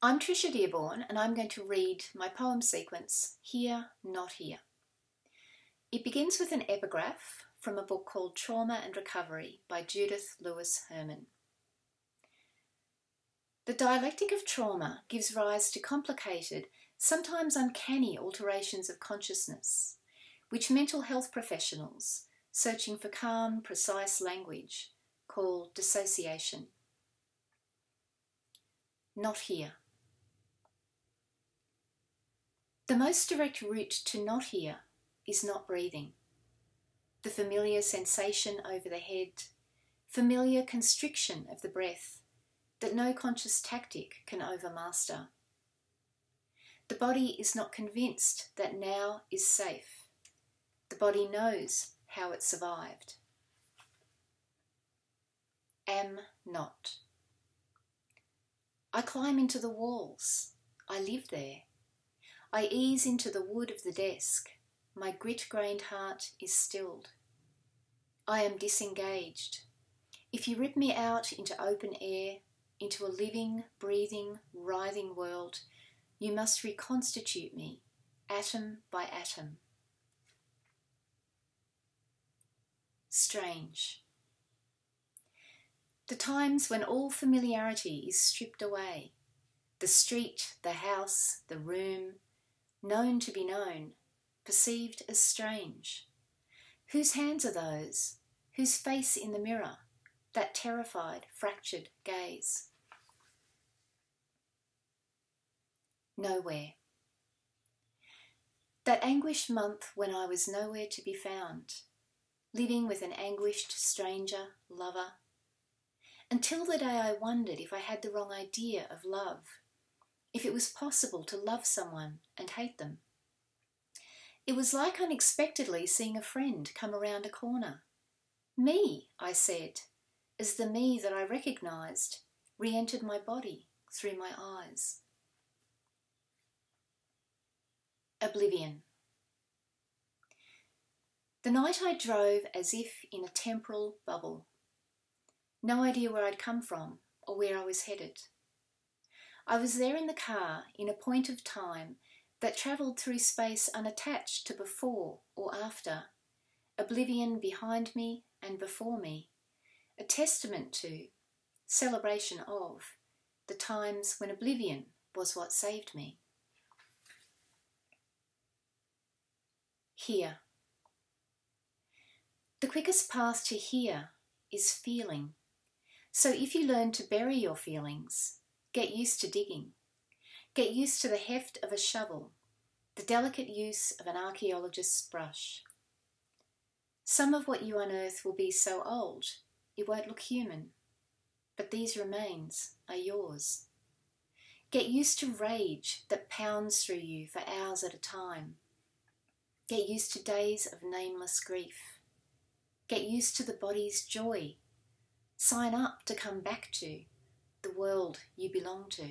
I'm Tricia Dearborn and I'm going to read my poem sequence, Here, Not Here. It begins with an epigraph from a book called Trauma and Recovery by Judith Lewis Herman. The dialectic of trauma gives rise to complicated, sometimes uncanny alterations of consciousness, which mental health professionals, searching for calm, precise language, call dissociation. Not here. The most direct route to not here is not breathing. The familiar sensation over the head, familiar constriction of the breath that no conscious tactic can overmaster. The body is not convinced that now is safe. The body knows how it survived. Am not. I climb into the walls. I live there. I ease into the wood of the desk. My grit grained heart is stilled. I am disengaged. If you rip me out into open air, into a living, breathing, writhing world, you must reconstitute me, atom by atom. Strange. The times when all familiarity is stripped away, the street, the house, the room, known to be known, perceived as strange. Whose hands are those? Whose face in the mirror? That terrified, fractured gaze. Nowhere. That anguished month when I was nowhere to be found, living with an anguished stranger, lover, until the day I wondered if I had the wrong idea of love if it was possible to love someone and hate them. It was like unexpectedly seeing a friend come around a corner. Me, I said, as the me that I recognised re entered my body through my eyes. Oblivion. The night I drove as if in a temporal bubble. No idea where I'd come from or where I was headed. I was there in the car in a point of time that travelled through space unattached to before or after, oblivion behind me and before me, a testament to, celebration of, the times when oblivion was what saved me. Here. The quickest path to here is feeling. So if you learn to bury your feelings, Get used to digging. Get used to the heft of a shovel, the delicate use of an archaeologist's brush. Some of what you unearth will be so old it won't look human, but these remains are yours. Get used to rage that pounds through you for hours at a time. Get used to days of nameless grief. Get used to the body's joy. Sign up to come back to the world you belong to.